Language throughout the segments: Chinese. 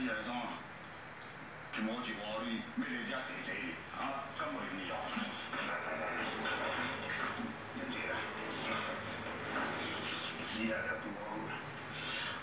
你来装啊！你莫去话你，咩你只姐姐啊，根本就没有。你来了。多好啊！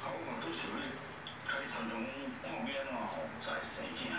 好，我都想咧，开山东看边，生。